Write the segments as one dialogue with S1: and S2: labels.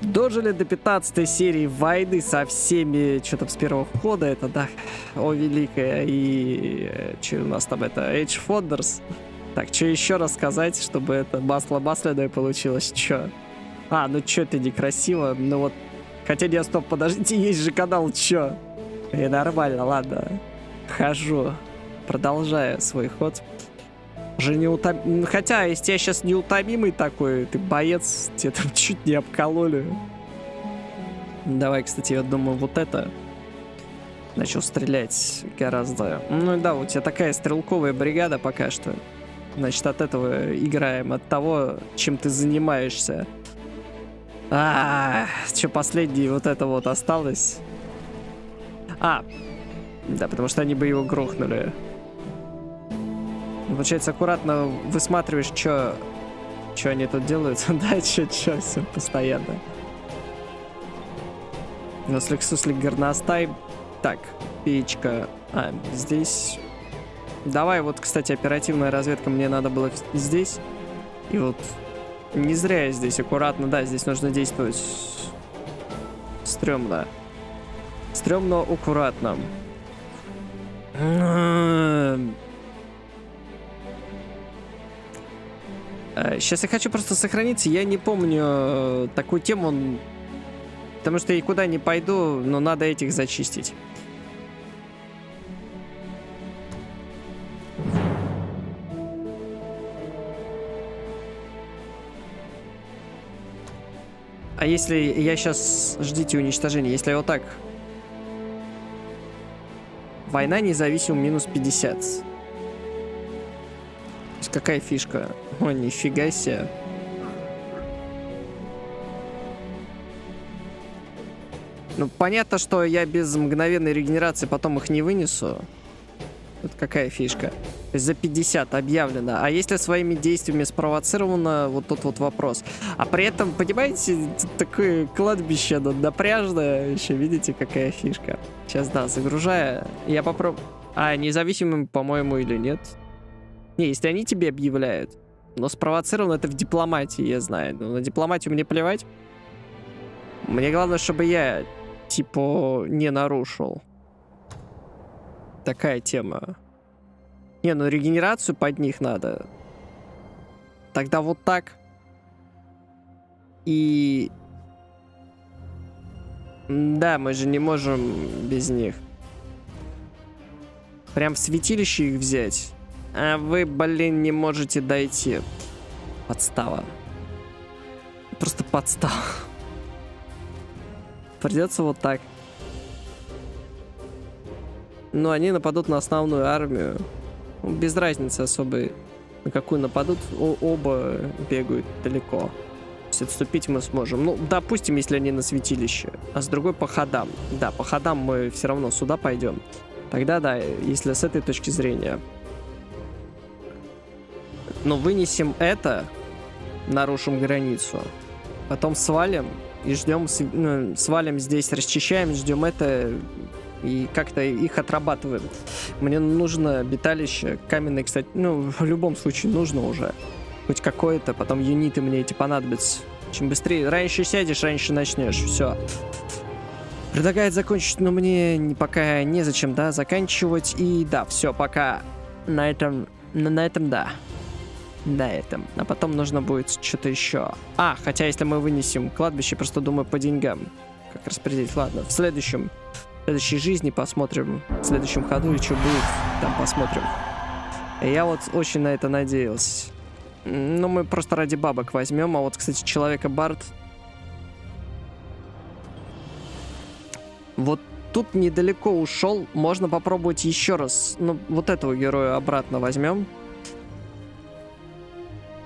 S1: Дожили до 15 серии войны со всеми, что там с первого хода, это, да, о великая, и э, что у нас там это, Age Founders. Так, что еще рассказать, чтобы это масло масляное получилось, что? А, ну что это некрасиво, ну вот, хотя не, стоп, подождите, есть же канал, что? И нормально, ладно, хожу, продолжаю свой ход. Уже неутом... Хотя, если я сейчас неутомимый такой, ты боец, тебе там чуть не обкололи. Давай, кстати, я думаю, вот это. Начал стрелять гораздо... Ну да, у тебя такая стрелковая бригада пока что. Значит, от этого играем, от того, чем ты занимаешься. А, что последнее вот это вот осталось? А, да, потому что они бы его грохнули. Получается, аккуратно высматриваешь, что что они тут делают. да, что, что, все постоянно. Суслик, суслик, горностай. Так, печка. А, здесь... Давай, вот, кстати, оперативная разведка мне надо было здесь. И вот не зря я здесь аккуратно. Да, здесь нужно действовать стрёмно. Стрёмно, аккуратно. Сейчас э, я хочу просто сохраниться. Я не помню э, такую тему, потому что я никуда не пойду, но надо этих зачистить. А если я сейчас... Ждите уничтожения. Если я вот так... Война независима минус 50 какая фишка? О, нифига себе. Ну, понятно, что я без мгновенной регенерации потом их не вынесу. Вот какая фишка. За 50 объявлено. А если своими действиями спровоцировано, вот тут вот вопрос. А при этом, понимаете, такое кладбище напряжное. Еще видите, какая фишка. Сейчас, да, загружая. Я попробую... А, независимым, по-моему, или нет? Не, если они тебе объявляют. Но спровоцировано это в дипломатии, я знаю. Но на дипломатию мне плевать. Мне главное, чтобы я, типа, не нарушил. Такая тема. Не, ну регенерацию под них надо. Тогда вот так. И... Да, мы же не можем без них. Прям в святилище их взять. А вы, блин, не можете дойти. Подстава. Просто подстава. Придется вот так. Но они нападут на основную армию. Без разницы особой, на какую нападут. О оба бегают далеко. То есть отступить мы сможем. Ну, допустим, если они на святилище. А с другой по ходам. Да, по ходам мы все равно сюда пойдем. Тогда да, если с этой точки зрения. Но вынесем это, нарушим границу, потом свалим и ждем, ну, свалим здесь, расчищаем, ждем это и как-то их отрабатываем. Мне нужно беталище каменное, кстати, ну, в любом случае нужно уже. Хоть какое-то, потом юниты мне эти понадобятся. Чем быстрее, раньше сядешь, раньше начнешь, все. Предлагает закончить, но мне пока незачем, да, заканчивать. И да, все, пока на этом, на этом, да на этом. А потом нужно будет что-то еще. А, хотя если мы вынесем кладбище, просто думаю по деньгам. Как распределить. Ладно, в следующем, в следующей жизни посмотрим. В следующем ходу и что будет, там посмотрим. Я вот очень на это надеялся. Ну, мы просто ради бабок возьмем. А вот, кстати, человека Барт... Вот тут недалеко ушел. Можно попробовать еще раз. Ну, вот этого героя обратно возьмем.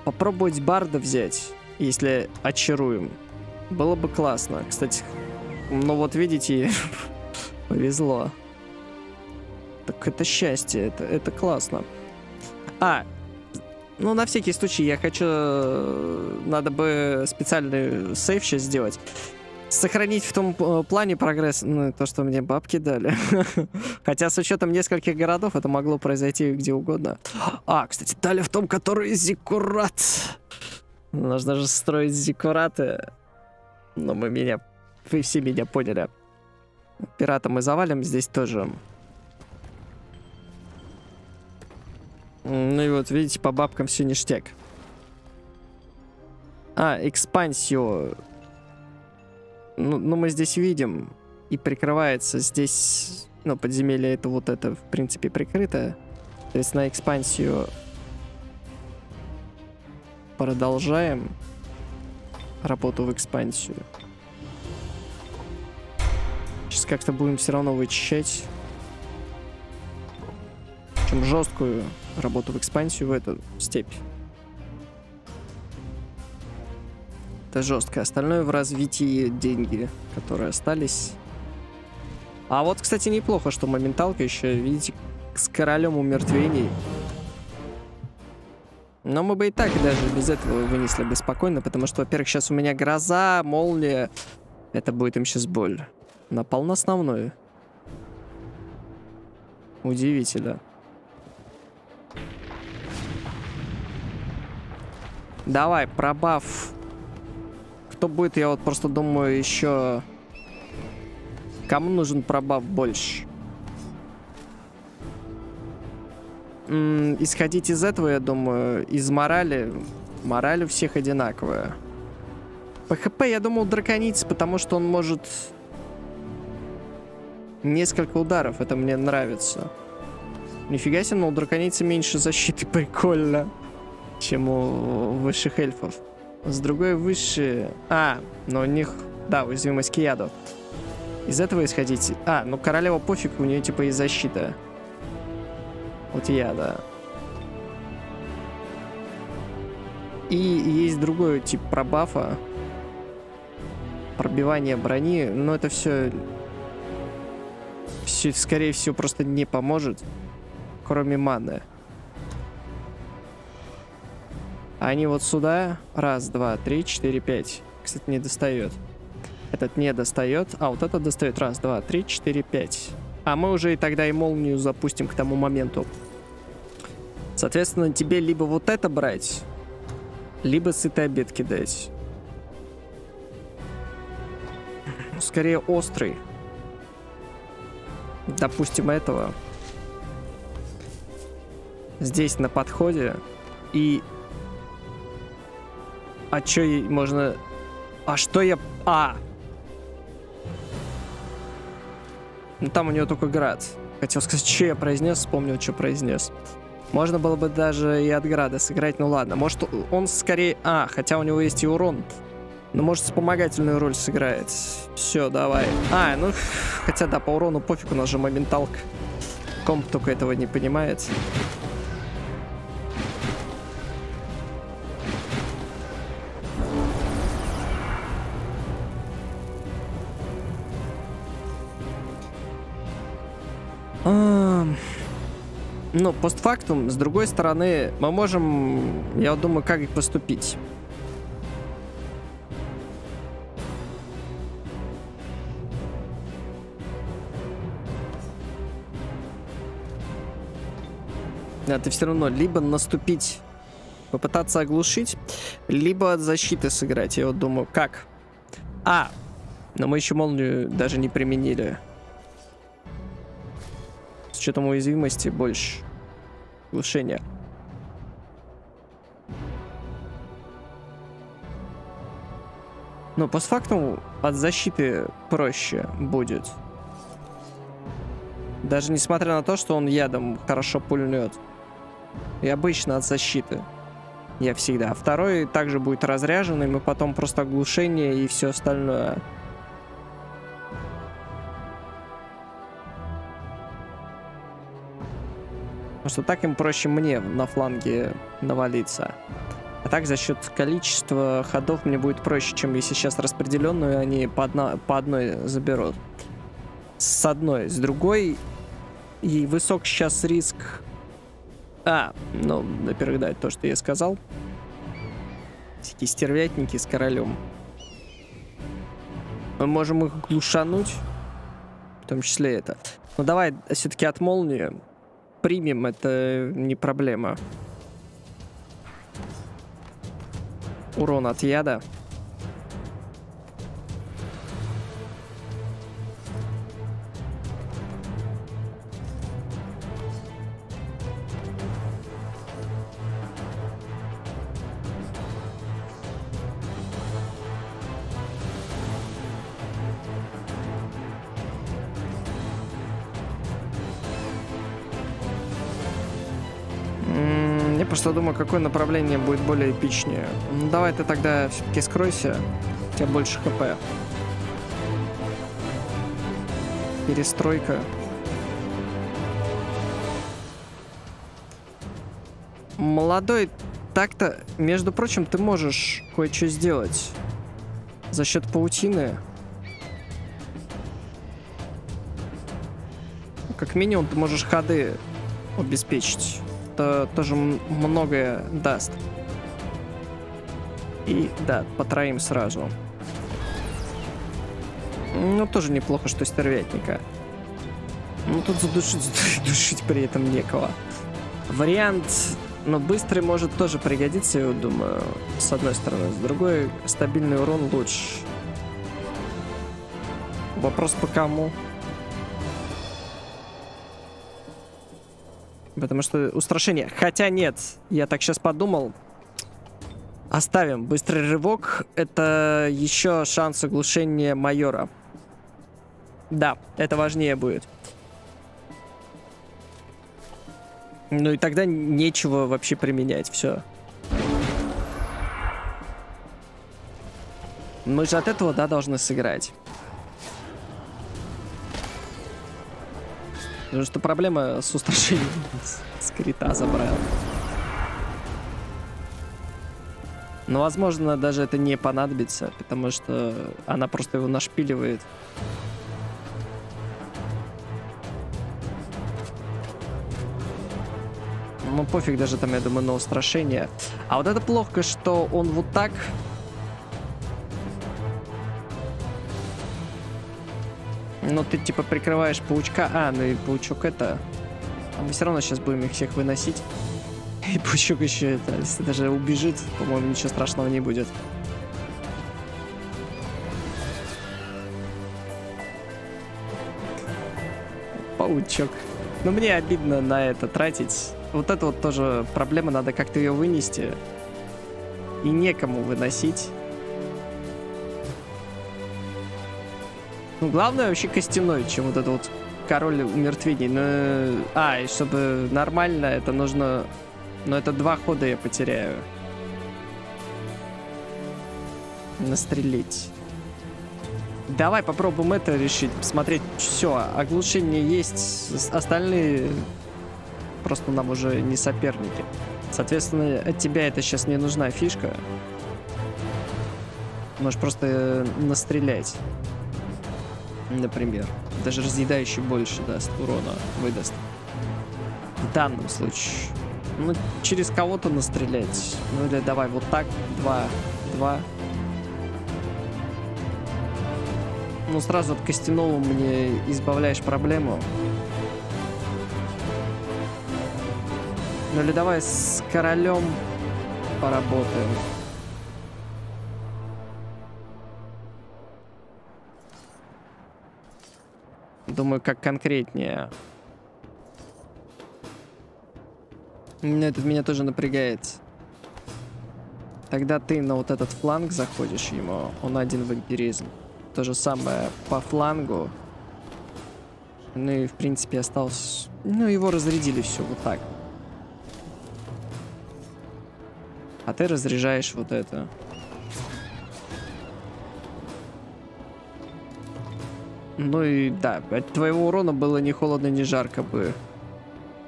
S1: Попробовать Барда взять, если очаруем. Было бы классно. Кстати, ну вот видите, повезло. Так это счастье, это, это классно. А, ну на всякий случай я хочу... Надо бы специальный сейф сейчас сделать сохранить в том э, плане прогресс, ну, то, что мне бабки дали. Хотя с учетом нескольких городов это могло произойти где угодно. А, кстати, дали в том, который зиккурат. Нужно же строить зиккураты. Но мы меня... Вы все меня поняли. Пирата мы завалим здесь тоже. Ну и вот, видите, по бабкам все ништяк. А, экспансию. Ну, ну, мы здесь видим. И прикрывается здесь... Ну, подземелье это вот это, в принципе, прикрыто. То есть на экспансию продолжаем работу в экспансию. Сейчас как-то будем все равно вычищать. Чем жесткую работу в экспансию в эту степь. Это жестко. Остальное в развитии деньги, которые остались. А вот, кстати, неплохо, что моменталка еще, видите, с королем умертвений. Но мы бы и так даже без этого вынесли бы спокойно, потому что, во-первых, сейчас у меня гроза, молния. Это будет им сейчас боль. Напал на основную. Удивительно. Давай, пробав. Кто будет, я вот просто думаю, еще... Кому нужен пробав больше? М -м, исходить из этого, я думаю, из морали. Мораль у всех одинаковая. ПХП, я думал, дракониц, потому что он может... Несколько ударов, это мне нравится. Нифига себе, но у драконицы меньше защиты, прикольно чем у высших эльфов. С другой выше... А, но у них, да, уязвимость к яду. Из этого исходить... А, ну королева пофиг, у нее типа и защита. Вот яда. И есть другой тип пробафа. Пробивание брони, но это все... Все, скорее всего, просто не поможет, кроме маны. Они вот сюда. Раз, два, три, четыре, пять. Кстати, не достает. Этот не достает. А, вот этот достает. Раз, два, три, четыре, пять. А мы уже и тогда и молнию запустим к тому моменту. Соответственно, тебе либо вот это брать, либо сытый обед кидать. Скорее острый. Допустим, этого. Здесь на подходе. И а чё можно... А что я... А! Ну там у него только град. Хотел сказать, что я произнес, вспомнил, что произнес. Можно было бы даже и от града сыграть, ну ладно. Может, он скорее... А, хотя у него есть и урон. Но может вспомогательную роль сыграет. Все, давай. А, ну, хотя да, по урону пофиг, у нас же моменталка. Комп только этого не понимает. Ну, постфактум, с другой стороны, мы можем, я думаю, как и поступить. Это все равно либо наступить, попытаться оглушить, либо от защиты сыграть. Я вот думаю, как? А, но мы еще молнию даже не применили. С учетом уязвимости больше глушения. Но постфактум от защиты проще будет. Даже несмотря на то, что он ядом хорошо пульнет. И обычно от защиты. Я всегда. Второй также будет разряженным, и потом просто оглушение и все остальное. Потому что так им проще мне на фланге навалиться. А так за счет количества ходов мне будет проще, чем если сейчас распределенную они по, одна, по одной заберут. С одной. С другой и высок сейчас риск... А, ну, во-первых, да, то, что я сказал. Всякие стервятники с королем. Мы можем их глушануть. В том числе это. Ну давай все-таки от молнии примем, это не проблема. Урон от яда. Просто думаю, какое направление будет более эпичнее. Ну, давай ты тогда все-таки скройся. У тебя больше хп. Перестройка. Молодой, так-то, между прочим, ты можешь кое-что сделать за счет паутины. Как минимум, ты можешь ходы обеспечить. Это тоже многое даст. И да, по троим сразу. Ну, тоже неплохо, что стервятника. Ну, тут задушить, душить при этом некого. Вариант, но быстрый может тоже пригодиться, я думаю, с одной стороны. С другой, стабильный урон лучше. Вопрос по кому? Потому что устрашение. Хотя нет, я так сейчас подумал. Оставим. Быстрый рывок. Это еще шанс оглушения майора. Да, это важнее будет. Ну и тогда нечего вообще применять. Все. Мы же от этого, да, должны сыграть. Потому что проблема с устрашением скрита забрал. Но, возможно, даже это не понадобится, потому что она просто его нашпиливает. Ну, пофиг даже там, я думаю, на устрашение. А вот это плохо, что он вот так Ну, ты типа прикрываешь паучка. А, ну и паучок это... А мы все равно сейчас будем их всех выносить. И паучок еще это, если даже убежит, по-моему, ничего страшного не будет. Паучок. Ну, мне обидно на это тратить. Вот это вот тоже проблема, надо как-то ее вынести. И некому выносить. Ну, главное вообще костяной, чем вот этот вот король умертвений. Но... А, и чтобы нормально, это нужно... Но это два хода я потеряю. Настрелить. Давай попробуем это решить. Посмотреть. Все, оглушение есть. Остальные просто нам уже не соперники. Соответственно, от тебя это сейчас не нужна фишка. Можешь просто настрелять например. Даже разъедающий больше даст урона, выдаст. В данном случае. Ну, через кого-то настрелять. Ну или давай вот так. Два. Два. Ну, сразу от костяного мне избавляешь проблему. Ну или давай с королем поработаем. Думаю, как конкретнее. Это меня тоже напрягает. Тогда ты на вот этот фланг заходишь ему, он один вампиризм. То же самое по флангу. Ну и, в принципе, остался... Ну, его разрядили все вот так. А ты разряжаешь вот это. Ну и да, от твоего урона было ни холодно, ни жарко бы.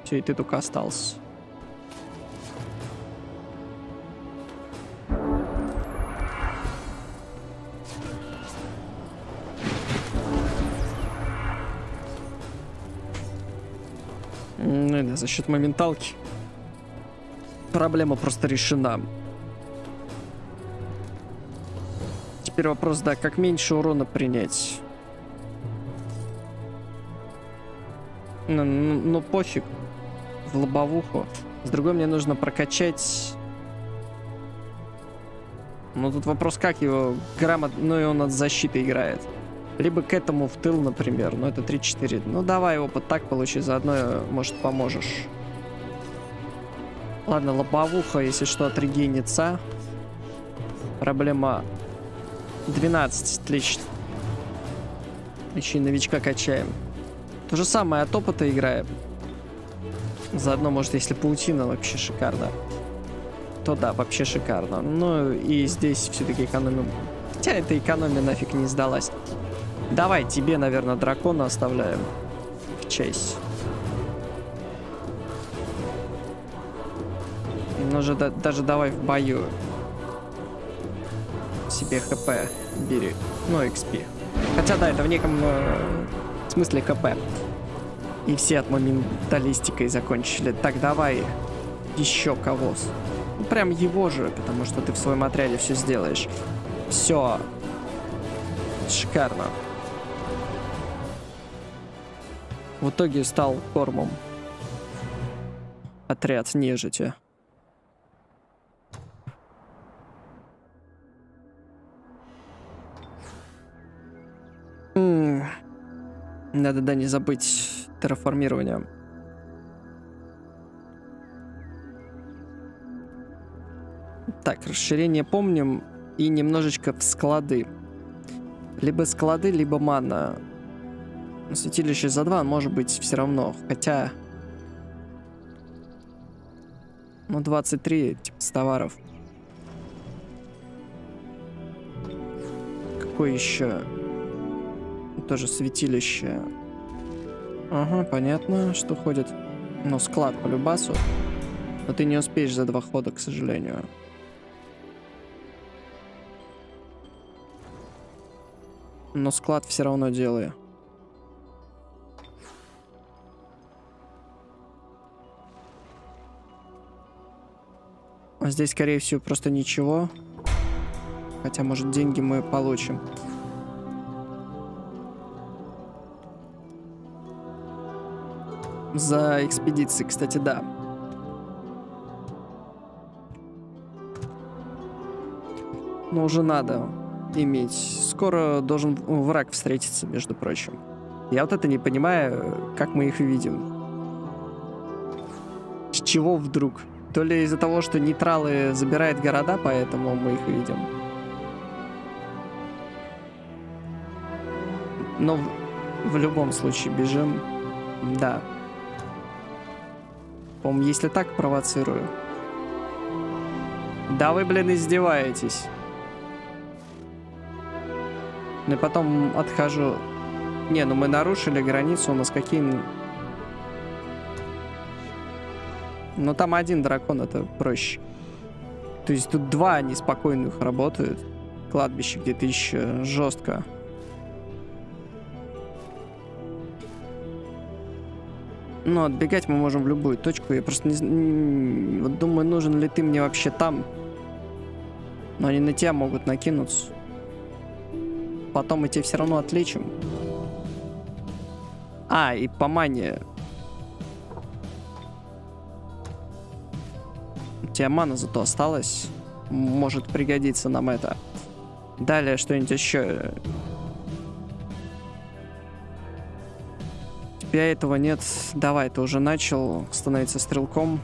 S1: Все, и ты только остался. Ну да, за счет моменталки. Проблема просто решена. Теперь вопрос, да, как меньше урона принять. Ну, ну, ну пофиг. В лобовуху. С другой мне нужно прокачать... Ну тут вопрос, как его грамотно... Ну и он от защиты играет. Либо к этому в тыл, например. Ну это 3-4. Ну давай опыт так получи, заодно, может, поможешь. Ладно, лобовуха, если что, отрегенится. Проблема 12, отлично. Еще и новичка качаем. То же самое от опыта играем. Заодно, может, если паутина вообще шикарно. то да, вообще шикарно. Ну и здесь все-таки экономим. Хотя эта экономия нафиг не сдалась. Давай, тебе, наверное, дракона оставляем. В честь. Ну же, да, даже давай в бою. Себе хп бери. Ну, XP. Хотя да, это в неком э, смысле КП. И все от моменталистикой закончили. Так, давай еще кого. Ну, прям его же, потому что ты в своем отряде все сделаешь. Все. Шикарно. В итоге стал кормом. Отряд нежити. Надо, да, не забыть терраформирование. Так, расширение помним и немножечко в склады. Либо склады, либо мана. Святилище за два может быть все равно. Хотя... Ну, 23, типа, с товаров. Какой еще? Тоже святилище. Ага, понятно, что ходит. Но склад по любасу. Но ты не успеешь за два хода, к сожалению. Но склад все равно делаю. А здесь, скорее всего, просто ничего. Хотя, может, деньги мы получим. За экспедиции, кстати, да. Но уже надо иметь. Скоро должен враг встретиться, между прочим. Я вот это не понимаю, как мы их видим. С чего вдруг? То ли из-за того, что нейтралы забирают города, поэтому мы их видим. Но в, в любом случае бежим. Да. По-моему, если так провоцирую. Да вы, блин, издеваетесь. Ну и потом отхожу. Не, ну мы нарушили границу, у нас какие... Ну там один дракон, это проще. То есть тут два неспокойных работают. Кладбище где-то еще жестко. Ну, отбегать мы можем в любую точку. Я просто не... Вот думаю, нужен ли ты мне вообще там. Но они на тебя могут накинуться потом мы тебя все равно отличим. А, и по мане. У тебя мана зато осталась. Может пригодиться нам это. Далее что-нибудь еще. Тебя этого нет. Давай, ты уже начал становиться стрелком.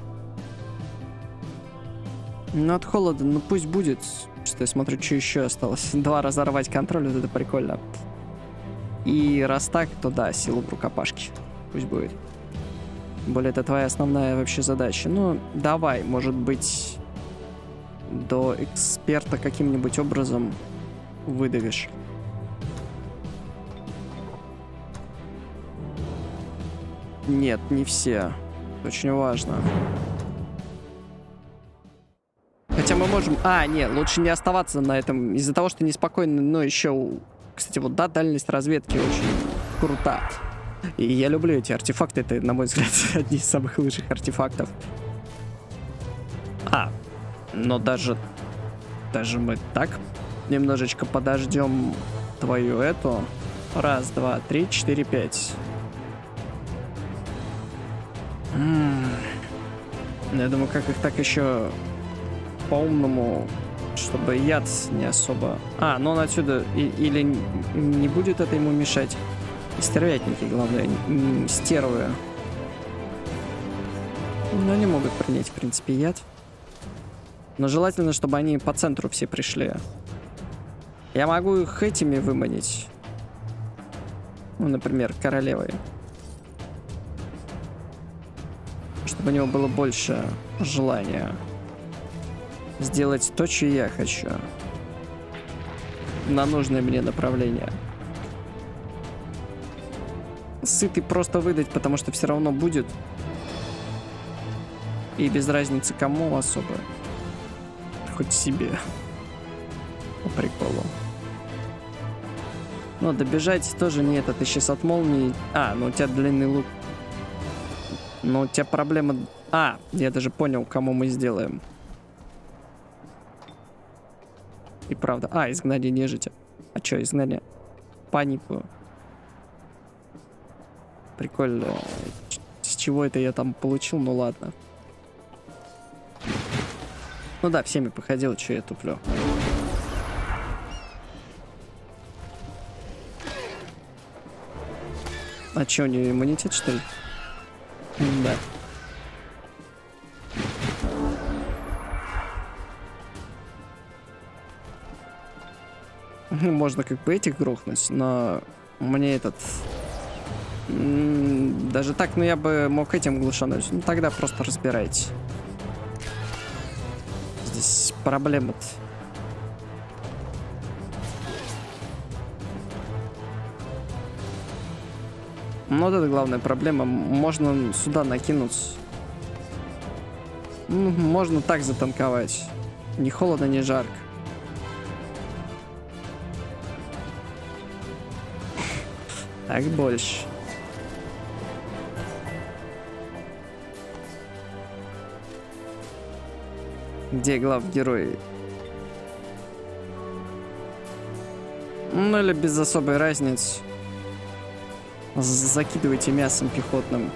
S1: Ну, от холода, ну пусть будет. Что я смотрю, что еще осталось. Два разорвать контроль, вот это прикольно. И раз так, то да, силу в рукопашке. Пусть будет. Более это твоя основная вообще задача. Ну, давай, может быть, до эксперта каким-нибудь образом выдавишь. Нет, не все. Очень важно. Хотя мы можем... А, нет, лучше не оставаться на этом. Из-за того, что неспокойно, но еще... Кстати, вот, да, дальность разведки очень крута. И я люблю эти артефакты. Это, на мой взгляд, одни из самых лучших артефактов. А, но даже... Даже мы так немножечко подождем твою эту. Раз, два, три, четыре, пять. Я думаю, как их так еще по-умному, чтобы яд не особо... А, но он отсюда и, или не будет это ему мешать. Стервятники, главное, стервы. Но они могут принять, в принципе, яд. Но желательно, чтобы они по центру все пришли. Я могу их этими выманить. Ну, например, королевой. Чтобы у него было больше желания. сделать то, что я хочу. На нужное мне направление. Сытый просто выдать, потому что все равно будет. И без разницы кому особо. Хоть себе. По приколу. Но добежать тоже не это. Ты сейчас от молнии... А, ну у тебя длинный лук. Но у тебя проблема... А, я даже понял, кому мы сделаем. И правда. А, изгнание нежити. А что, изгнание? Панику. Прикольно. С чего это я там получил? Ну ладно. Ну да, всеми походил, что я туплю. А что, у нее иммунитет, что ли? Да. Можно как бы этих грохнуть, но мне этот... Даже так, ну я бы мог этим глушануть. Ну тогда просто разбирайте. Здесь проблема-то. Ну вот это главная проблема. Можно сюда накинуть. Ну, можно так затанковать. Ни холодно, ни жарко. Так больше. Где глав герой? Ну или без особой разницы. Закидывайте мясом пехотным.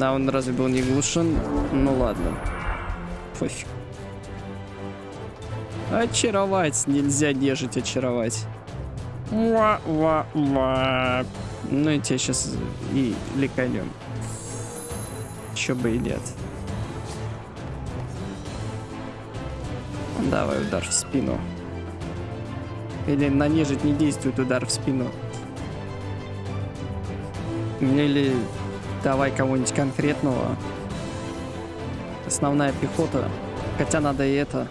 S1: А он разве был не глушен? Ну ладно. Пофиг. Очаровать нельзя нежить очаровать. Ва-ва-ва. Ну и тебя сейчас и леканем. Еще бы и нет. Давай удар в спину. Или на нежить не действует удар в спину. Или давай кого-нибудь конкретного. Основная пехота. Хотя надо и это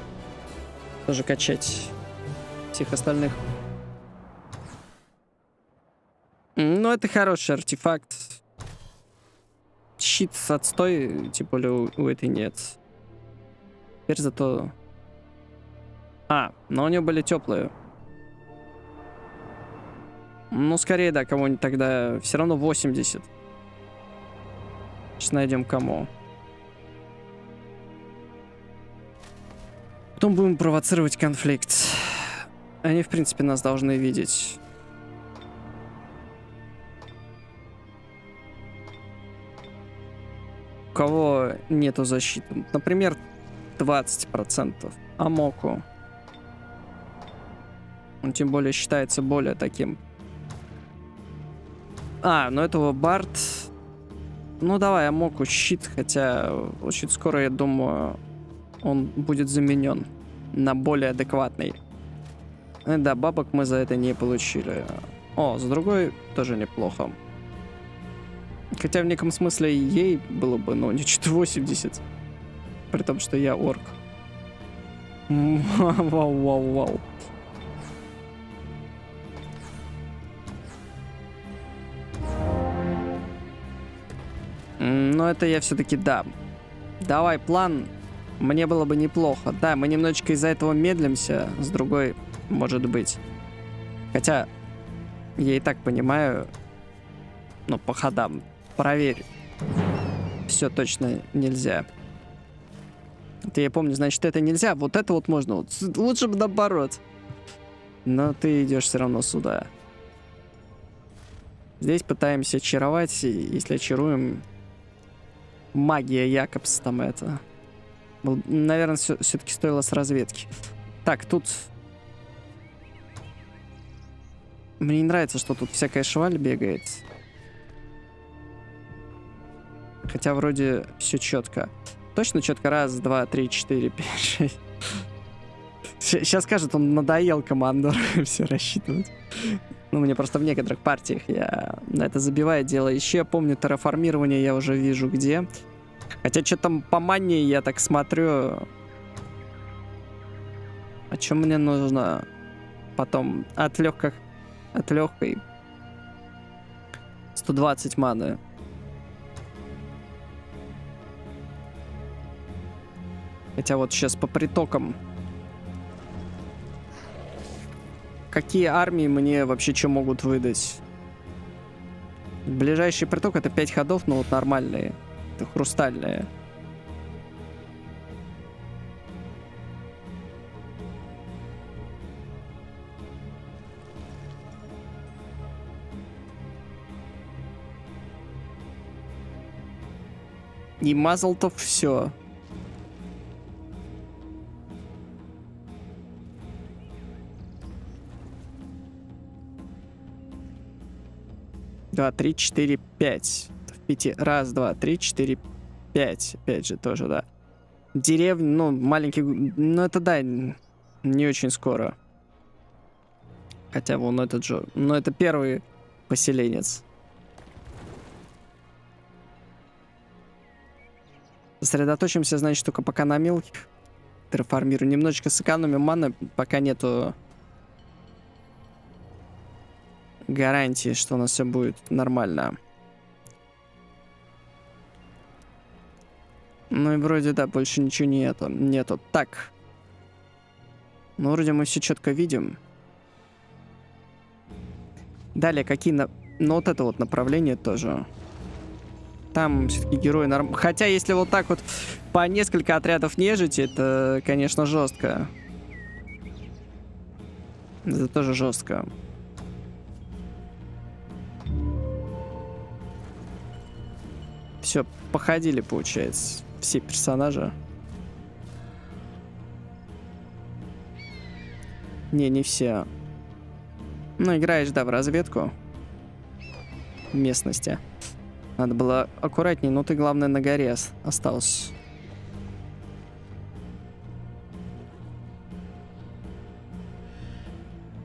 S1: тоже качать всех остальных. Ну, это хороший артефакт. Щит с отстой, тем более у, у этой нет. Теперь зато... А, но у нее были теплые. Ну, скорее, да, кого-нибудь тогда... Все равно 80. Сейчас найдем кому. Потом будем провоцировать конфликт. Они, в принципе, нас должны видеть. Кого нету защиты. Например, 20%. Амоку. Он тем более считается более таким. А, ну этого Барт... Ну давай, Амоку щит, хотя очень скоро, я думаю, он будет заменен на более адекватный. Э, да, бабок мы за это не получили. О, с другой тоже неплохо. Хотя в неком смысле ей было бы, ну, не что 80. При том, что я орк. Вау-вау-вау. Но это я все-таки дам. Давай план. Мне было бы неплохо. Да, мы немножечко из-за этого медлимся. С другой, может быть. Хотя, я и так понимаю, ну, по ходам, Проверь. Все точно нельзя. Это я помню, значит, это нельзя. Вот это вот можно. Вот, лучше бы наоборот. Но ты идешь все равно сюда. Здесь пытаемся очаровать. Если очаруем... Магия Якобс там это... Наверное, все-таки стоило с разведки. Так, тут... Мне не нравится, что тут всякая шваль бегает. Хотя вроде все четко. Точно четко раз, два, три, четыре, пять, шесть. Сейчас скажет, он надоел командор все рассчитывать. Ну, мне просто в некоторых партиях я на это забиваю, дело. Еще я помню терраформирование, я уже вижу где. Хотя что там по мании я так смотрю. А что мне нужно потом от легких, от легкой 120 маны. Хотя вот сейчас по притокам какие армии мне вообще что могут выдать? Ближайший приток это 5 ходов, но вот нормальные. Это хрустальные. И Мазлтов все. Два, три, четыре, пять. В пяти. Раз, два, три, четыре, пять. Опять же, тоже, да. Деревня, ну, маленький... Ну, это, да, не очень скоро. Хотя вон этот же... Ну, это первый поселенец. Сосредоточимся, значит, только пока на мелких. Терраформируем. Немножечко сэкономим маны, пока нету гарантии, что у нас все будет нормально. Ну и вроде, да, больше ничего нету. Нету. Так. Ну, вроде мы все четко видим. Далее, какие... На... Ну, вот это вот направление тоже. Там все-таки герой норм... Хотя, если вот так вот по несколько отрядов нежити, это, конечно, жестко. Это тоже жестко. Все, походили, получается, все персонажи. Не, не все. Ну, играешь, да, в разведку местности. Надо было аккуратнее, но ты, главное, на горе остался.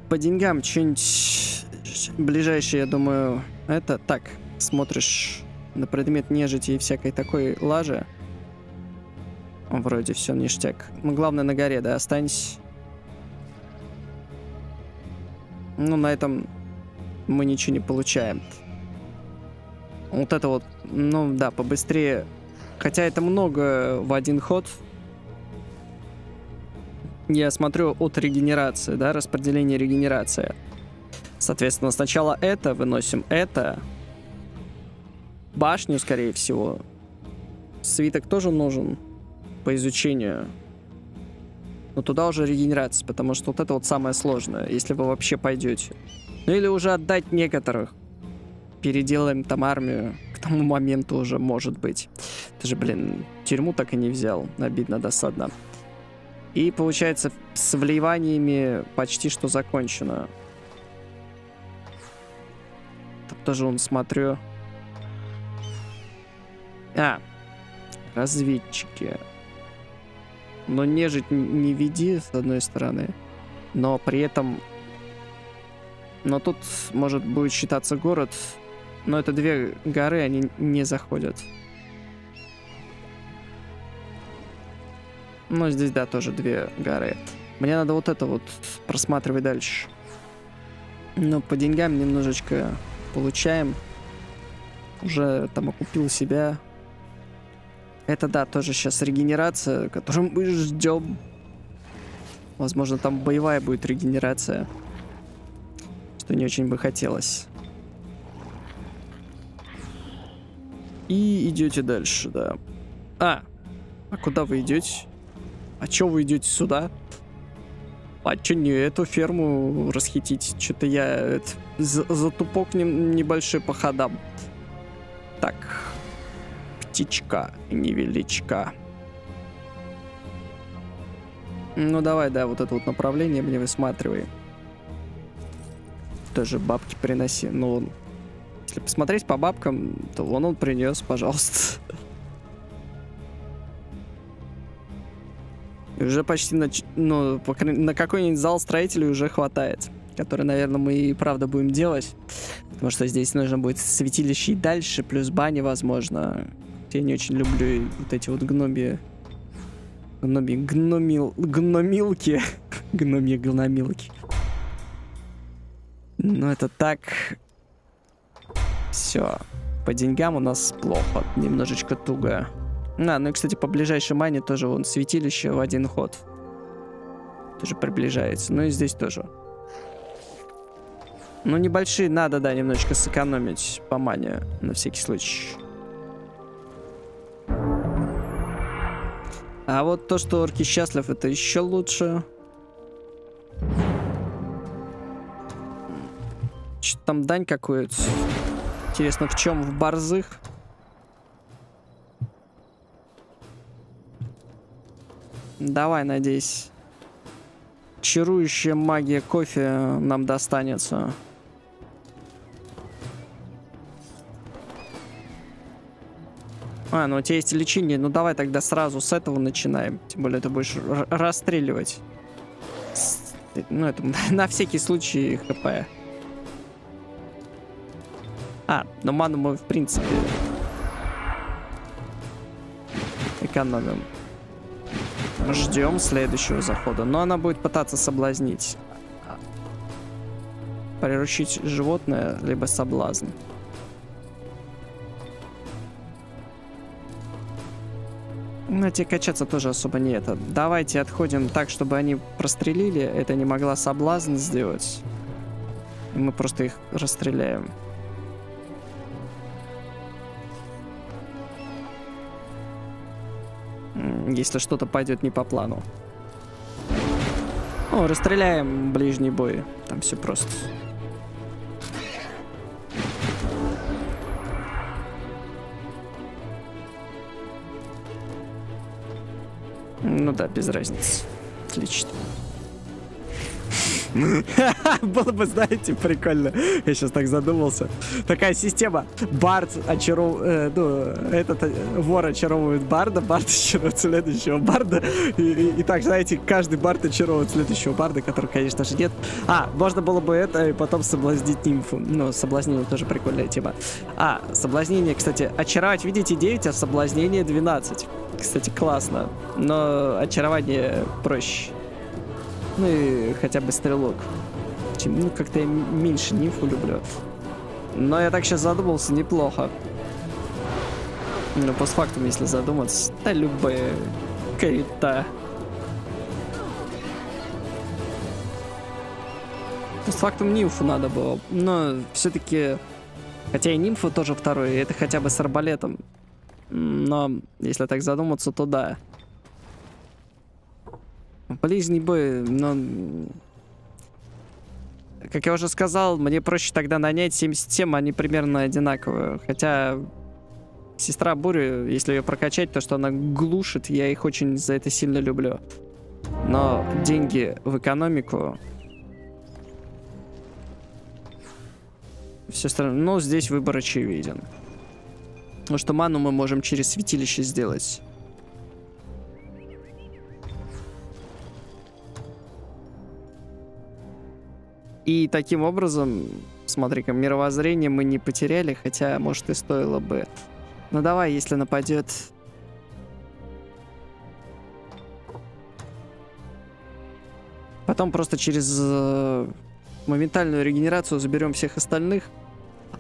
S1: По деньгам что-нибудь ближайшее, я думаю, это так, смотришь на предмет нежити и всякой такой лажи. Вроде все ништяк. Ну, главное, на горе, да, останься. Ну, на этом мы ничего не получаем. Вот это вот, ну да, побыстрее. Хотя это много в один ход. Я смотрю от регенерации, да, распределение регенерации. Соответственно, сначала это, выносим это, башню, скорее всего. Свиток тоже нужен по изучению. Но туда уже регенерация, потому что вот это вот самое сложное, если вы вообще пойдете. Ну или уже отдать некоторых. Переделаем там армию. К тому моменту уже может быть. Ты же, блин, тюрьму так и не взял. Обидно, досадно. И получается, с вливаниями почти что закончено. Там тоже он смотрю. А, разведчики. Но нежить не веди, с одной стороны. Но при этом... Но тут может будет считаться город. Но это две горы, они не заходят. Ну, здесь, да, тоже две горы. Мне надо вот это вот просматривать дальше. Но по деньгам немножечко получаем. Уже там окупил себя. Это, да, тоже сейчас регенерация, которую мы ждем. Возможно, там боевая будет регенерация. Что не очень бы хотелось. И идете дальше, да. А, а куда вы идете? А чё вы идете сюда? А чё не эту ферму расхитить? Что-то я это, за, за тупок не, небольшой по ходам. Так, птичка, невеличка. Ну давай, да, вот это вот направление мне высматривай. Тоже бабки приноси. Ну, если посмотреть по бабкам, то вон он принес, пожалуйста. Уже почти на, ну, на какой-нибудь зал строителей уже хватает. Который, наверное, мы и правда будем делать. Потому что здесь нужно будет святилище и дальше, плюс бани, возможно. Я не очень люблю вот эти вот гноби... Гноби... Гномил... Гномилки. Гноми гномилки. Ну, это так... Все. По деньгам у нас плохо. Немножечко туго. А, ну и, кстати, по ближайшей мане тоже вон святилище в один ход. Тоже приближается. Ну и здесь тоже. Ну, небольшие надо, да, немножечко сэкономить по мане, на всякий случай. А вот то, что орки счастлив, это еще лучше. Что-то там дань какую-то. Интересно, в чем? В борзых? Давай, надеюсь. Чарующая магия кофе нам достанется. А, ну у тебя есть лечение. Ну давай тогда сразу с этого начинаем. Тем более ты будешь расстреливать. Ну это на всякий случай хп. А, ну ману мы в принципе экономим. Ждем следующего захода. Но она будет пытаться соблазнить. Приручить животное, либо соблазн. На те качаться тоже особо не это. Давайте отходим так, чтобы они прострелили. Это не могла соблазн сделать. Мы просто их расстреляем. если что-то пойдет не по плану. Ну, расстреляем ближний бой. Там все просто. Ну да, без разницы. Отлично. Было бы, знаете, прикольно. Я сейчас так задумался. Такая система. Бард очаровывает... Э, ну, этот э, вор очаровывает Барда, Бард очаровывает следующего Барда. И так, знаете, каждый Бард очаровывает следующего Барда, который, конечно же, нет. А, можно было бы это и потом соблазнить нимфу. Ну, соблазнение тоже прикольная тема. А, соблазнение, кстати, очаровать, видите, 9, а соблазнение 12. Кстати, классно. Но очарование проще. Ну и хотя бы стрелок. Чем, ну, как-то я меньше нимфу люблю. Но я так сейчас задумался, неплохо. Ну, постфактум, если задуматься, да любые кайта. Постфактум нимфу надо было. Но все-таки... Хотя и нимфу тоже второй, это хотя бы с арбалетом. Но если так задуматься, то да. Ближний бой, но... Как я уже сказал, мне проще тогда нанять 77, они примерно одинаковые. Хотя сестра Бури, если ее прокачать, то что она глушит, я их очень за это сильно люблю. Но деньги в экономику... Все остальное... Ну, здесь выбор очевиден. Потому что ману мы можем через святилище сделать. И таким образом, смотри-ка, мировоззрение мы не потеряли, хотя, может, и стоило бы. Ну давай, если нападет... Потом просто через э, моментальную регенерацию заберем всех остальных.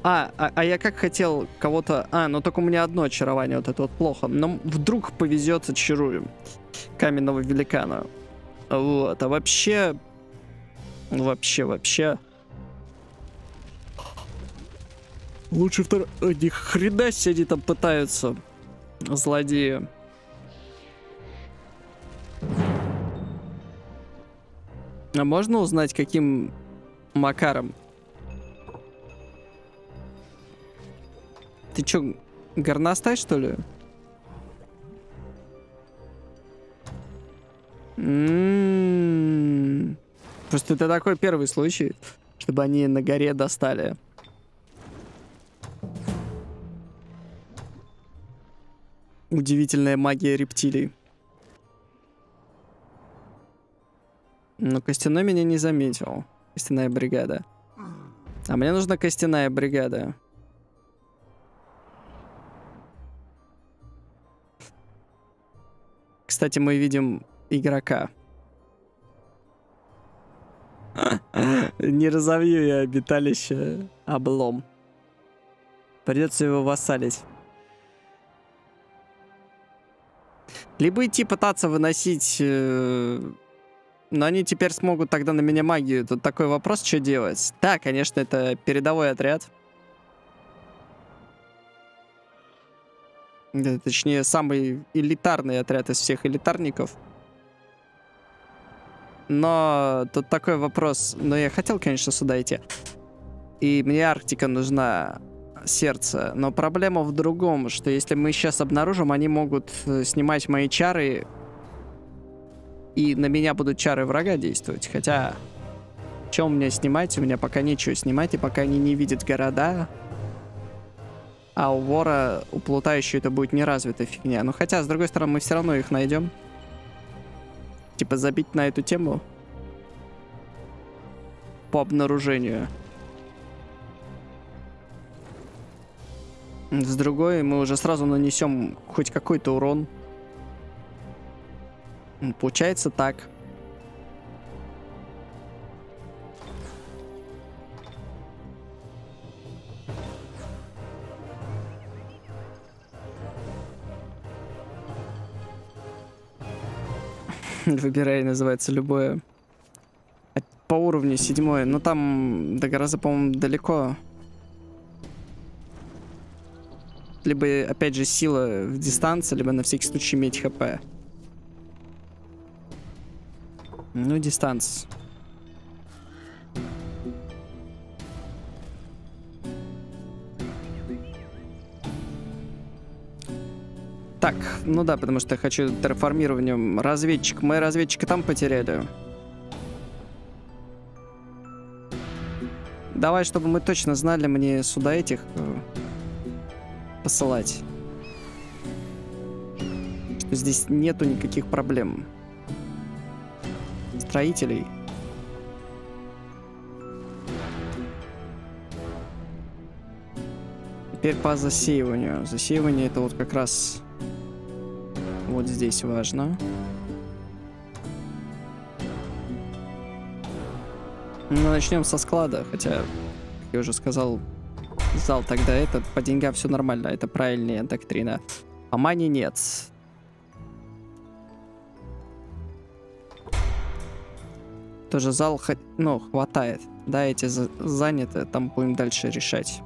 S1: А, а, а я как хотел кого-то... А, ну только у меня одно очарование, вот это вот плохо. Но вдруг повезет, очаруем каменного великана. Вот, а вообще Вообще, вообще. Лучше второй... Ни хрена себе они там пытаются. Злодеи. А можно узнать, каким макаром? Ты чё, горностай, что ли? М-м-м. Просто это такой первый случай, чтобы они на горе достали. Удивительная магия рептилий. Но костяной меня не заметил. Костяная бригада. А мне нужна костяная бригада. Кстати, мы видим игрока. Не разовью я обиталище облом. Придется его вассалить. Либо идти пытаться выносить... Э, но они теперь смогут тогда на меня магию. Тут такой вопрос, что делать. Да, конечно, это передовой отряд. Точнее, самый элитарный отряд из всех элитарников. Но тут такой вопрос. Но я хотел, конечно, сюда идти. И мне Арктика нужна сердце. Но проблема в другом, что если мы сейчас обнаружим, они могут э, снимать мои чары, и на меня будут чары врага действовать. Хотя, у меня снимать? У меня пока нечего снимать, и пока они не видят города, а у вора, у плутающего это будет неразвитая фигня. Но хотя, с другой стороны, мы все равно их найдем. Типа забить на эту тему по обнаружению. С другой мы уже сразу нанесем хоть какой-то урон. Получается так. Выбирай, называется любое. По уровню седьмое. Но там до гораздо, по-моему, далеко. Либо, опять же, сила в дистанции, либо на всякий случай иметь хп. Ну, дистанция. Так, ну да, потому что я хочу терраформированием разведчик. Мы разведчика там потеряли. Давай, чтобы мы точно знали, мне сюда этих э, посылать. Здесь нету никаких проблем. Строителей. Теперь по засеиванию. Засеивание это вот как раз здесь важно. Ну, начнем со склада, хотя, как я уже сказал, зал тогда этот, по деньгам все нормально, это правильная доктрина. А мани нет. Тоже зал, ну, хватает. Да, эти заняты, там будем дальше решать.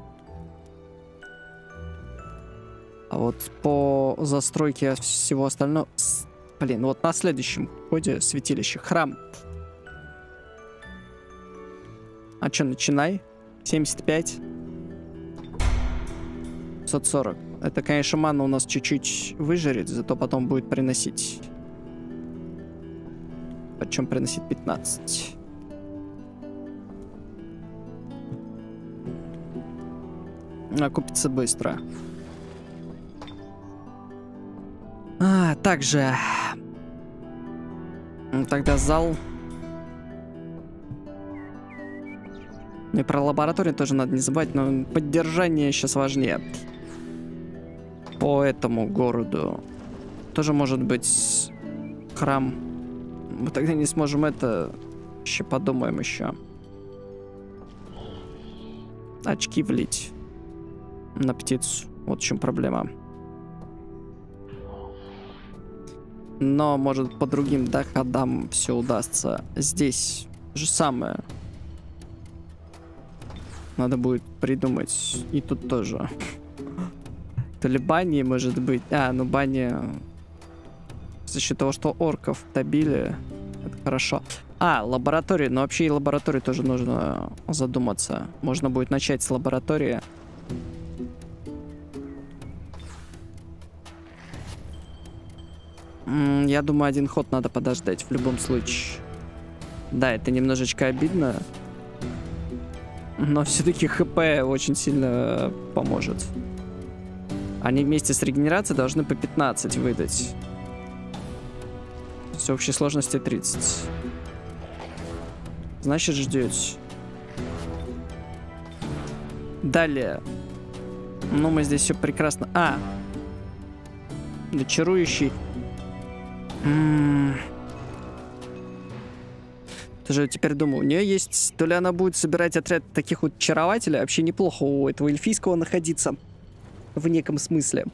S1: А вот по застройке всего остального... Блин, вот на следующем ходе святилище. Храм. А что, начинай. 75. 540. Это, конечно, мана у нас чуть-чуть выжарит, зато потом будет приносить. Причем приносить 15. Окупится быстро. А, также... Тогда зал... И про лабораторию тоже надо не забывать, но поддержание сейчас важнее по этому городу. Тоже может быть храм. Мы тогда не сможем это... Еще подумаем еще. Очки влить на птицу. Вот в чем проблема. Но, может, по другим доходам все удастся. Здесь же самое. Надо будет придумать. И тут тоже. То ли бани, может быть. А, ну бани... За счет того, что орков добили. Это хорошо. А, лаборатории. Ну, вообще и лаборатории тоже нужно задуматься. Можно будет начать с лаборатории. Я думаю, один ход надо подождать в любом случае. Да, это немножечко обидно. Но все-таки ХП очень сильно поможет. Они вместе с регенерацией должны по 15 выдать. С общей сложности 30. Значит, ждете. Далее. Ну, мы здесь все прекрасно... А! Дочарующий. М -м Тоже теперь думаю, у нее есть... То ли она будет собирать отряд таких вот чарователей, вообще неплохо у этого эльфийского находиться. В неком смысле.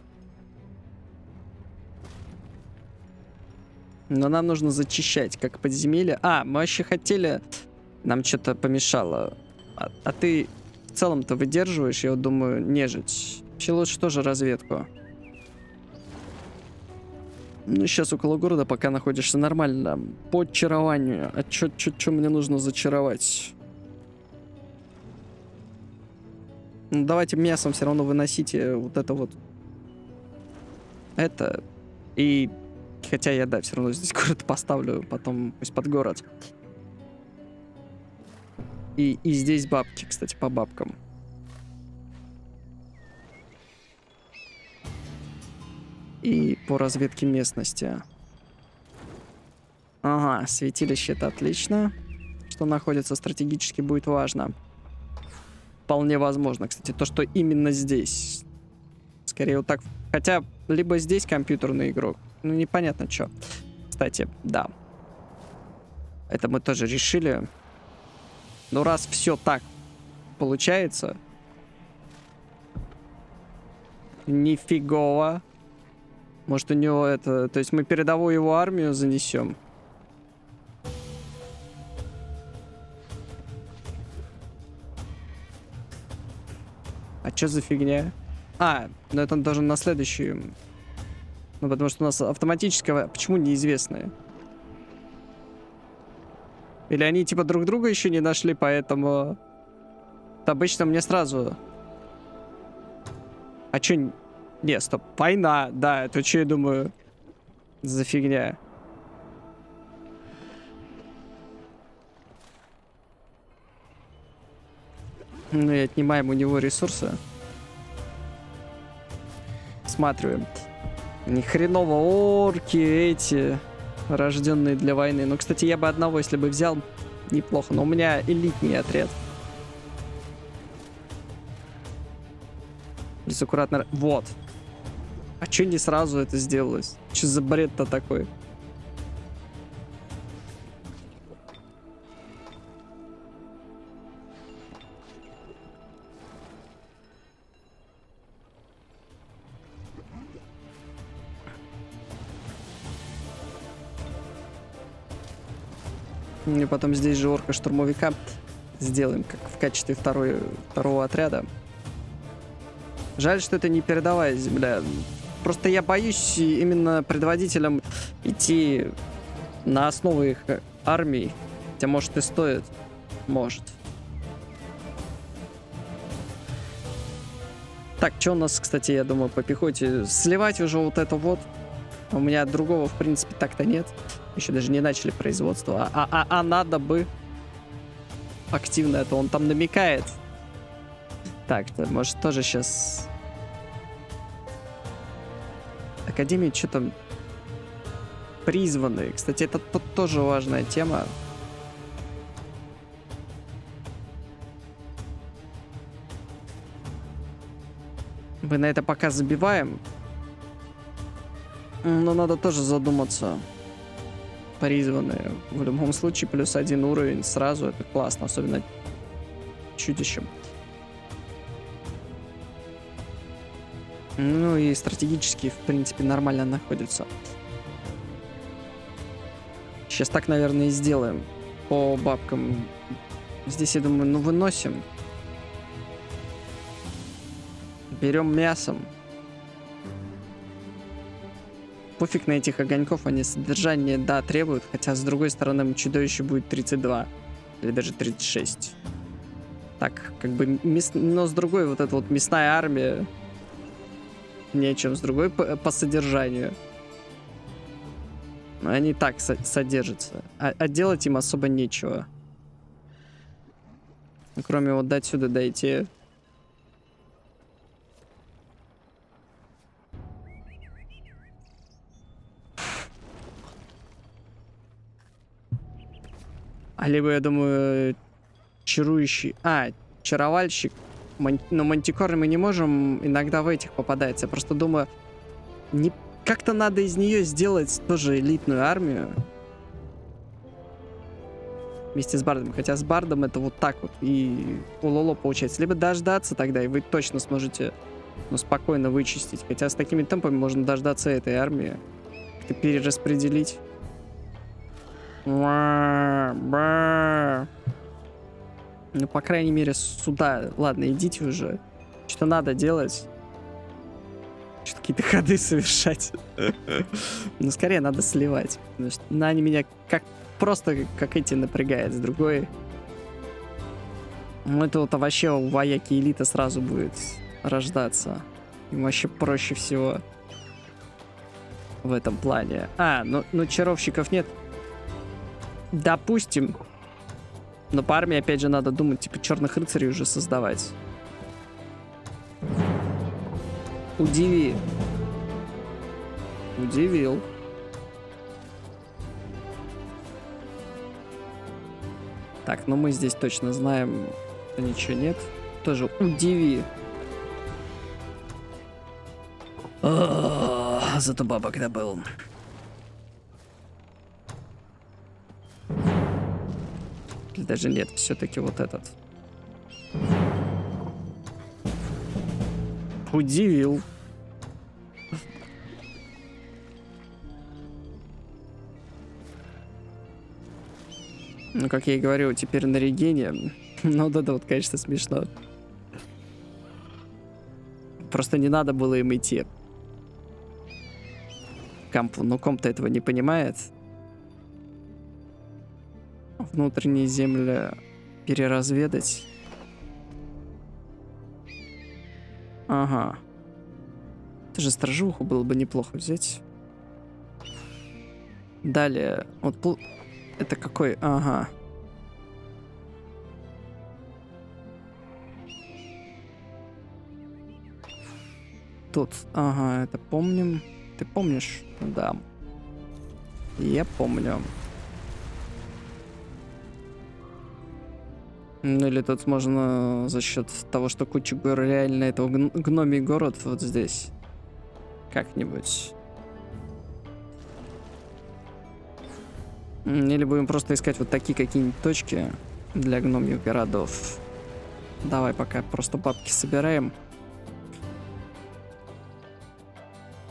S1: Но нам нужно зачищать, как подземелье. А, мы вообще хотели... Нам что-то помешало. А, а ты в целом-то выдерживаешь, я думаю, нежить. Вообще лучше тоже разведку. Ну, сейчас около города, пока находишься нормально. По чарованию. А чё, чё, чё мне нужно зачаровать? Ну, давайте мясом все равно выносите вот это вот. Это. И Хотя я, да, все равно здесь город поставлю, потом пусть под город. И, и здесь бабки, кстати, по бабкам. И по разведке местности. Ага, святилище это отлично. Что находится стратегически будет важно. Вполне возможно, кстати, то, что именно здесь. Скорее вот так. Хотя, либо здесь компьютерный игрок, ну, непонятно что. Кстати, да. Это мы тоже решили. Ну, раз все так получается... Нифигово. Может, у него это... То есть мы передовую его армию занесем. А что за фигня? А, ну это он должен на следующую ну, потому что у нас автоматического... Почему неизвестные? Или они, типа, друг друга еще не нашли, поэтому... Обычно мне сразу... А чё... Не, стоп. Война, да, это что я думаю за фигня? Ну и отнимаем у него ресурсы. Смотрим. Ни хреново орки эти, рожденные для войны. Ну, кстати, я бы одного, если бы взял, неплохо. Но у меня элитный отряд. Здесь аккуратно... Вот. А что не сразу это сделалось? Что за бред-то такой? И потом здесь же орка-штурмовика сделаем, как в качестве второй, второго отряда. Жаль, что это не передовая земля. Просто я боюсь именно предводителям идти на основу их армий. Хотя, может, и стоит. Может. Так, что у нас, кстати, я думаю, по пехоте? Сливать уже вот это вот. У меня другого, в принципе, так-то нет. Еще даже не начали производство. А, а, а надо бы. Активно это он там намекает. Так-то, может, тоже сейчас... Академия что там... Призванные. Кстати, это тоже важная тема. Мы на это пока забиваем. Но надо тоже задуматься призваны. В любом случае, плюс один уровень сразу, это классно, особенно чудищем. Ну и стратегически, в принципе, нормально находится. Сейчас так, наверное, и сделаем. По бабкам. Здесь, я думаю, ну выносим. Берем мясом. пофиг на этих огоньков, они содержание, да, требуют, хотя с другой стороны чудовище будет 32 или даже 36. Так, как бы, мяс... но с другой вот эта вот мясная армия нечем, с другой по, по содержанию. Они так со содержатся. А, а делать им особо нечего. Кроме вот до сюда дойти. А либо, я думаю, чарующий... А, чаровальщик. Но мантикоры мы не можем, иногда в этих попадается. Я просто думаю, не... как-то надо из нее сделать тоже элитную армию. Вместе с бардом. Хотя с бардом это вот так вот. И улоло получается. Либо дождаться тогда, и вы точно сможете ну, спокойно вычистить. Хотя с такими темпами можно дождаться этой армии. Как-то перераспределить. Ну, по крайней мере, сюда. Ладно, идите уже. Что надо делать? Что-то какие-то ходы совершать. Ну, скорее надо сливать. Потому что на они меня как просто как эти напрягает. С другой... Ну, это вот вообще у вояки элита сразу будет рождаться. Им вообще проще всего в этом плане. А, ну, ну чаровщиков нет. Допустим. Но по армии, опять же, надо думать, типа, черных рыцарей уже создавать. Удиви. Удивил. Так, ну мы здесь точно знаем, ничего нет. Тоже удиви. О, зато бабок добыл. Или даже нет, все-таки вот этот. Удивил. Ну, как я и говорил, теперь на регене. Ну да-да, вот, конечно, смешно. Просто не надо было им идти. Кампу, ну комп-то этого не понимает внутренние земли переразведать. Ага. Это же стражуху было бы неплохо взять. Далее. Вот пл... Это какой? Ага. Тут. Ага, это помним. Ты помнишь? Да. Я помню. Ну или тут можно за счет того, что куча гор реально этого гномий город вот здесь. Как-нибудь. Или будем просто искать вот такие какие-нибудь точки для гномьих городов. Давай пока просто бабки собираем.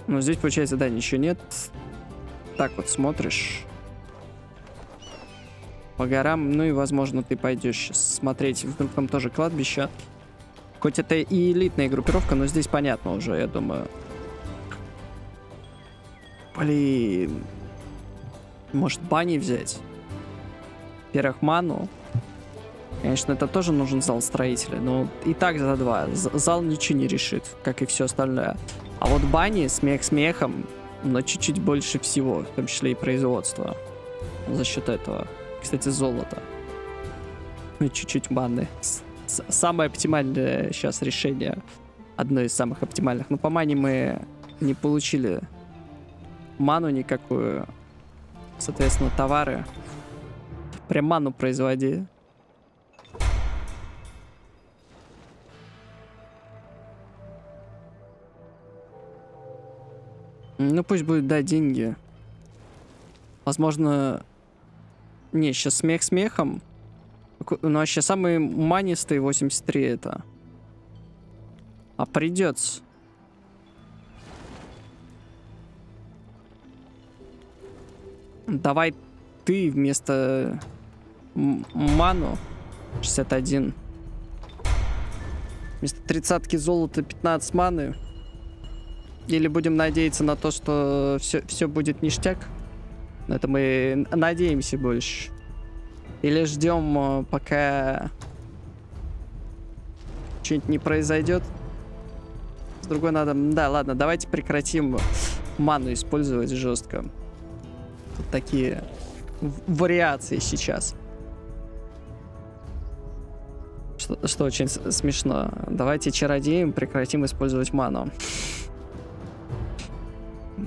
S1: Но здесь, получается, да, ничего нет. Так вот смотришь по горам. Ну и, возможно, ты пойдешь смотреть, вдруг там тоже кладбище. Хоть это и элитная группировка, но здесь понятно уже, я думаю. Блин. Может, бани взять? Во-первых, ману. Конечно, это тоже нужен зал строителя, но и так за два. Зал ничего не решит, как и все остальное. А вот бани, смех смехом, но чуть-чуть больше всего, в том числе и производство. За счет этого. Кстати, золото. Ну, чуть-чуть маны. Самое оптимальное сейчас решение. Одно из самых оптимальных. Но по мане мы не получили ману никакую. Соответственно, товары. Прям ману производи. Ну пусть будет, да, деньги. Возможно, не, сейчас смех смехом. Ну, вообще, самый манистый 83 это. А придется. Давай ты вместо ману 61. Вместо тридцатки золота 15 маны. Или будем надеяться на то, что все, все будет ништяк? Это мы надеемся больше. Или ждем, э, пока что-нибудь не произойдет. С другой надо... Да, ладно, давайте прекратим ману использовать жестко. Тут такие вариации сейчас. Что, что очень смешно. Давайте чародеем прекратим использовать ману.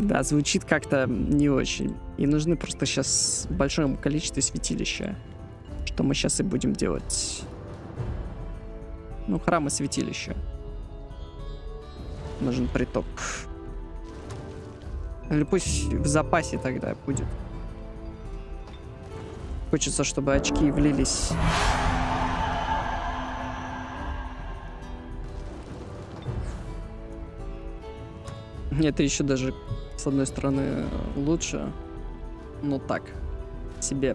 S1: Да, звучит как-то не очень. И нужны просто сейчас большое количество святилища. Что мы сейчас и будем делать. Ну, храм и святилище. Нужен приток. Или пусть в запасе тогда будет. Хочется, чтобы очки влились. Это еще даже, с одной стороны, лучше. Ну так, себе.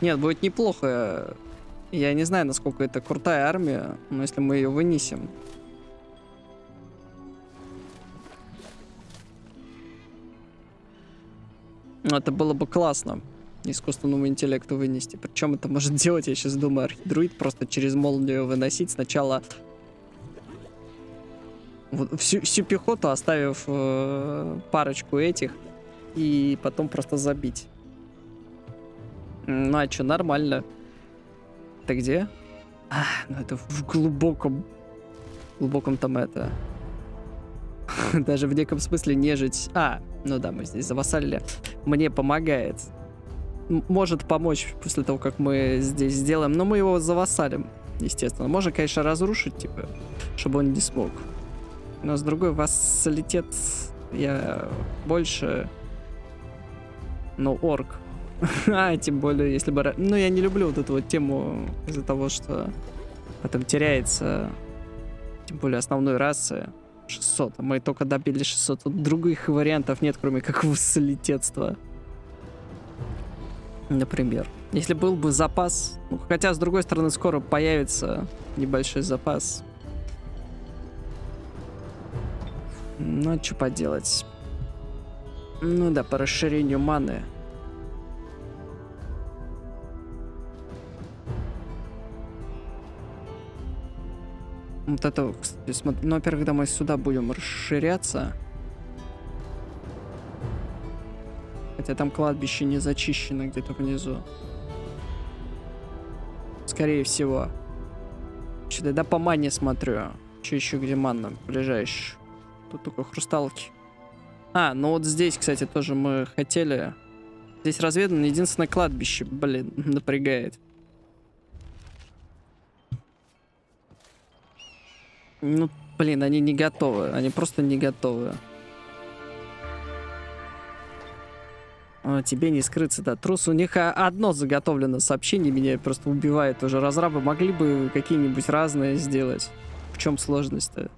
S1: Нет, будет неплохо. Я не знаю, насколько это крутая армия, но если мы ее вынесем. Это было бы классно искусственному интеллекту вынести. Причем это может делать, я сейчас думаю, архидруид просто через молнию выносить. Сначала всю, всю пехоту, оставив э, парочку этих, и потом просто забить. Ну а что, нормально. Ты где? А, ну это в глубоком... глубоком там это... Даже в неком смысле нежить... А, ну да, мы здесь завассалили. Мне помогает. Может помочь после того, как мы здесь сделаем, но мы его завассалим, естественно. Можно, конечно, разрушить, типа, чтобы он не смог. Но с другой вассалитет я больше... Ну, орк а, тем более, если бы... Ну, я не люблю вот эту вот тему из-за того, что потом теряется, тем более, основной расы. 600, а мы только добили 600. Тут других вариантов нет, кроме как вассалитетства. Например. Если был бы запас, ну, хотя, с другой стороны, скоро появится небольшой запас. Ну, что поделать. Ну да, по расширению маны Вот это, кстати, смотри, ну, во-первых, когда мы сюда будем расширяться. Хотя там кладбище не зачищено где-то внизу. Скорее всего. Что-то да по мане смотрю. Что еще где манна ближайшая? Тут только хрусталки. А, ну вот здесь, кстати, тоже мы хотели. Здесь разведано единственное кладбище, блин, напрягает. Ну, блин, они не готовы. Они просто не готовы. Тебе не скрыться, да. Трус, у них одно заготовлено сообщение меня просто убивает уже. Разрабы могли бы какие-нибудь разные сделать. В чем сложность-то?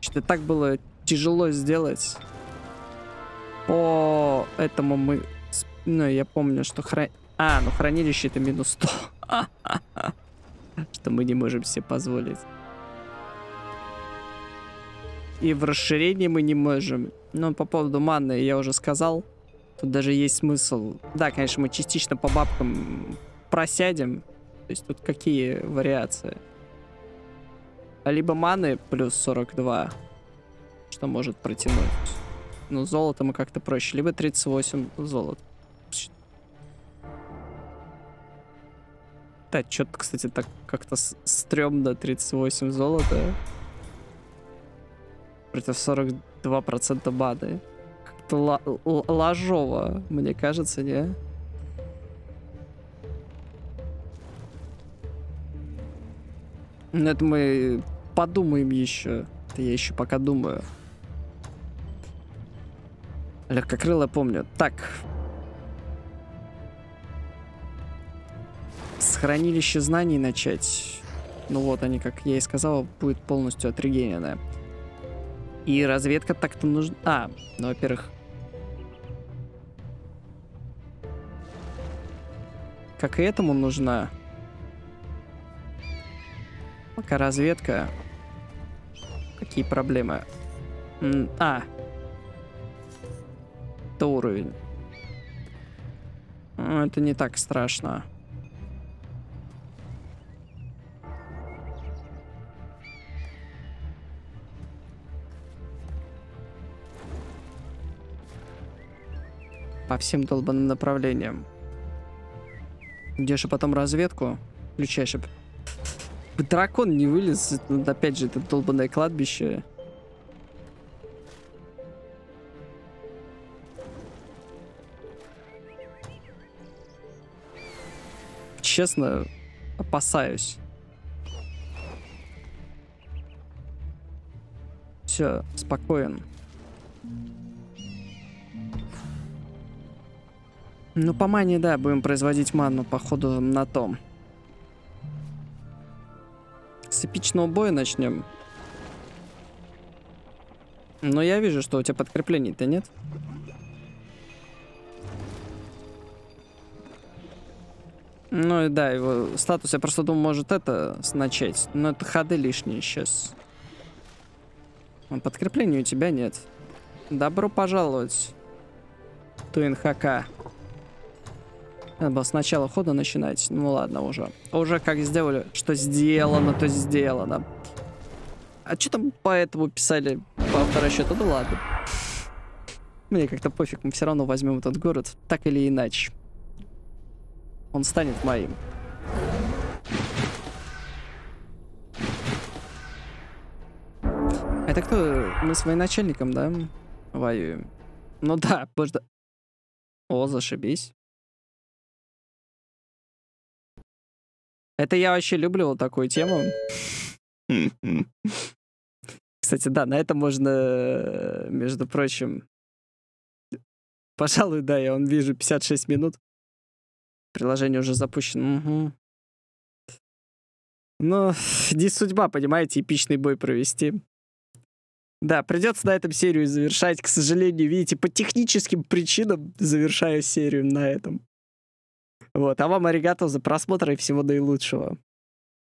S1: Что-то так было тяжело сделать. По этому мы... Ну, я помню, что хран... А, ну хранилище это минус 100. что мы не можем себе позволить. И в расширении мы не можем. Но по поводу маны я уже сказал. Тут даже есть смысл. Да, конечно, мы частично по бабкам просядем. То есть тут какие вариации? Либо маны плюс 42, что может протянуть. Но золото мы как-то проще. Либо 38 золота. Да, что-то, кстати, так как-то стрёмно 38 золота. Против 42% бады. Как-то ложово, мне кажется, не? Ну, это мы подумаем еще. Это я еще пока думаю. Легкокрыло помню. Так, с хранилища знаний начать. Ну вот они, как я и сказал, будет полностью отрегенена. И разведка так-то нужна... А, ну, во-первых... Как и этому нужна... Пока разведка... Какие проблемы? а. Это уровень. Это не так страшно. По всем долбанным направлениям. Идешь и потом разведку, включаешь. Дракон не вылез. Опять же, это долбанное кладбище. Честно, опасаюсь. Все, спокоен. Ну, по мане, да, будем производить ману, походу, на том. С эпичного боя начнем. Но я вижу, что у тебя подкреплений-то нет. Ну и да, его статус, я просто думал, может это начать. Но это ходы лишние сейчас. Подкреплений у тебя нет. Добро пожаловать. Туин ХК. Надо было с начала хода начинать. Ну ладно уже. Уже как сделали, что сделано, то сделано. А что там по этому писали по авторасчету? Да ладно. Мне как-то пофиг, мы все равно возьмем этот город, так или иначе. Он станет моим. Это кто? Мы с военачальником, да, воюем? Ну да, подожди. О, зашибись. Это я вообще люблю вот такую тему. Кстати, да, на этом можно, между прочим... Пожалуй, да, я он вижу 56 минут. Приложение уже запущено. Угу. Ну, не судьба, понимаете, эпичный бой провести. Да, придется на этом серию завершать. К сожалению, видите, по техническим причинам завершаю серию на этом. Вот, а вам аригато за просмотр и всего наилучшего.